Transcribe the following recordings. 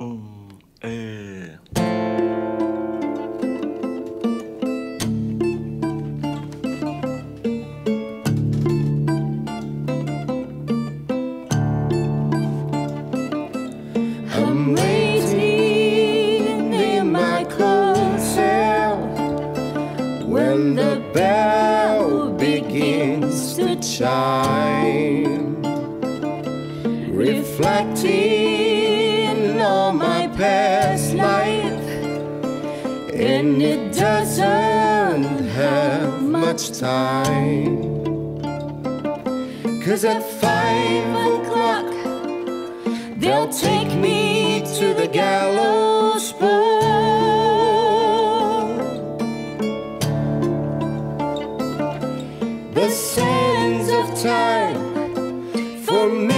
Mm, eh. I'm waiting in my cold cell when the bell begins to chime, reflecting and it doesn't have much time. Cause at five o'clock, They'll take me to the gallows pole. The sands of time for me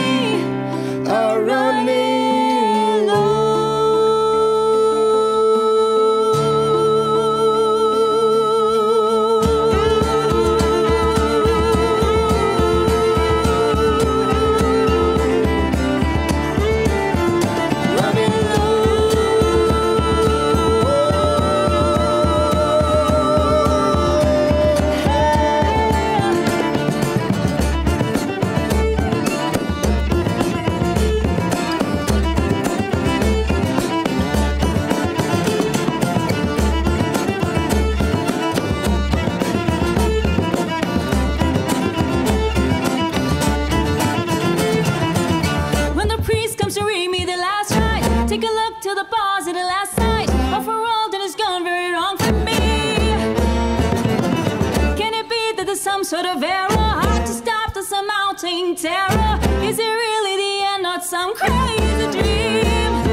some sort of error. Hard to stop this amounting terror. Is it really the end, not some crazy dream?